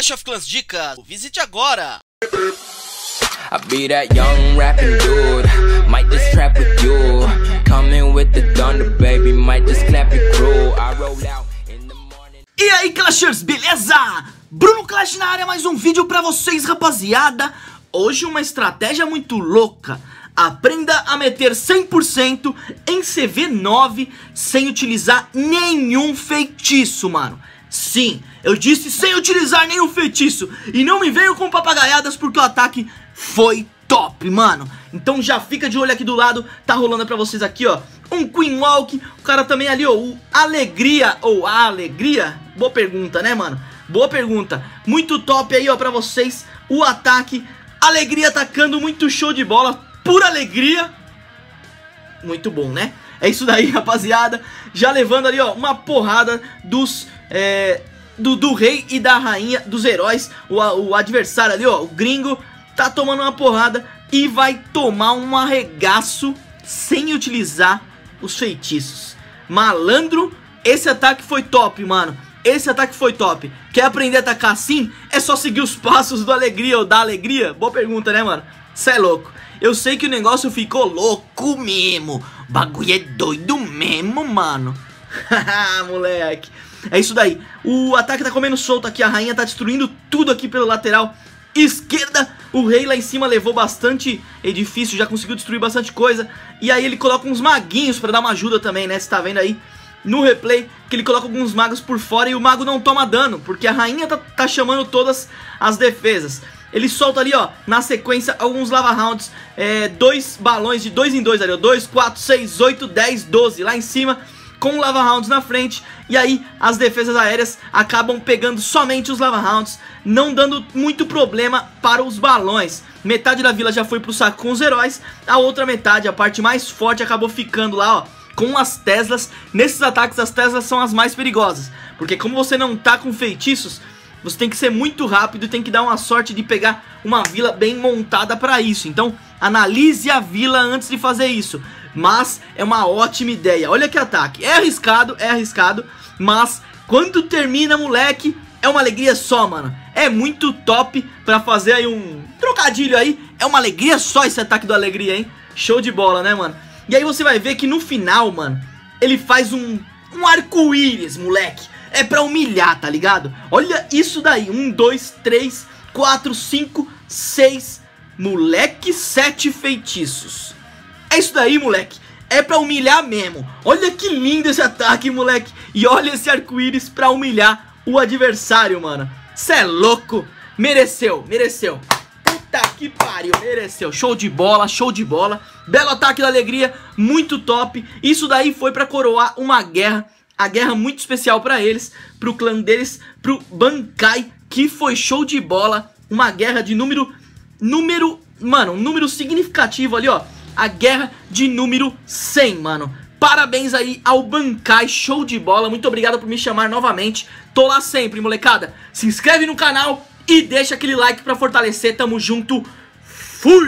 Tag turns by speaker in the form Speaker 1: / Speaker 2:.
Speaker 1: Clash of Clans Dicas, visite agora!
Speaker 2: I be that young rapping dude, might just trap with you. Coming with the thunder, baby, might just clap your crew. I roll out in the morning.
Speaker 3: E aí, Clashers, beleza? Bruno Clash na área, mais um vídeo pra vocês, rapaziada. Hoje uma estratégia muito louca. Aprenda a meter 100% em CV9 sem utilizar nenhum feitiço, mano. Sim, eu disse sem utilizar nenhum feitiço. E não me venham com papagaiadas porque o ataque foi top, mano. Então já fica de olho aqui do lado, tá rolando pra vocês aqui, ó. Um Queen Walk, o cara também ali, ó, o Alegria, ou a Alegria? Boa pergunta, né, mano? Boa pergunta. Muito top aí, ó, pra vocês, o ataque. Alegria atacando, muito show de bola, pura alegria. Muito bom, né? É isso daí, rapaziada. Já levando ali, ó, uma porrada dos... É, do, do rei e da rainha, dos heróis. O, o adversário ali, ó, o gringo, tá tomando uma porrada e vai tomar um arregaço sem utilizar os feitiços. Malandro, esse ataque foi top, mano. Esse ataque foi top. Quer aprender a atacar assim? É só seguir os passos do Alegria ou da Alegria? Boa pergunta, né, mano? Cê é louco. Eu sei que o negócio ficou louco mesmo. O bagulho é doido mesmo, mano. Haha, moleque. É isso daí. O ataque tá comendo solto aqui. A rainha tá destruindo tudo aqui pelo lateral esquerda. O rei lá em cima levou bastante edifício, já conseguiu destruir bastante coisa. E aí ele coloca uns maguinhos pra dar uma ajuda também, né? Você tá vendo aí no replay que ele coloca alguns magos por fora e o mago não toma dano, porque a rainha tá, tá chamando todas as defesas. Ele solta ali, ó, na sequência, alguns lava rounds, é, dois balões de dois em dois ali, ó, 2, 4, 6, 8, 10, 12 lá em cima com lava rounds na frente e aí as defesas aéreas acabam pegando somente os lava rounds, não dando muito problema para os balões. Metade da vila já foi pro saco com os heróis, a outra metade, a parte mais forte, acabou ficando lá, ó, com as Teslas. Nesses ataques as Teslas são as mais perigosas, porque como você não tá com feitiços, você tem que ser muito rápido e tem que dar uma sorte de pegar uma vila bem montada para isso. Então, analise a vila antes de fazer isso. Mas é uma ótima ideia. Olha que ataque. É arriscado, é arriscado. Mas quando termina, moleque, é uma alegria só, mano. É muito top pra fazer aí um trocadilho aí. É uma alegria só esse ataque do Alegria, hein? Show de bola, né, mano? E aí você vai ver que no final, mano, ele faz um, um arco-íris, moleque. É pra humilhar, tá ligado? Olha isso daí. Um, dois, três, quatro, cinco, seis... Moleque, sete feitiços. É isso daí, moleque. É pra humilhar mesmo. Olha que lindo esse ataque, moleque. E olha esse arco-íris pra humilhar o adversário, mano. Cê é louco. Mereceu, mereceu. Puta que pariu, mereceu. Show de bola, show de bola. Belo ataque da alegria, muito top. Isso daí foi pra coroar uma guerra. A guerra muito especial pra eles, pro clã deles, pro Bankai, que foi show de bola. Uma guerra de número, número, mano, um número significativo ali, ó a guerra de número 100, mano. Parabéns aí ao Bankai, show de bola. Muito obrigado por me chamar novamente. Tô lá sempre, molecada. Se inscreve no canal e deixa aquele like pra fortalecer. Tamo junto. Fui!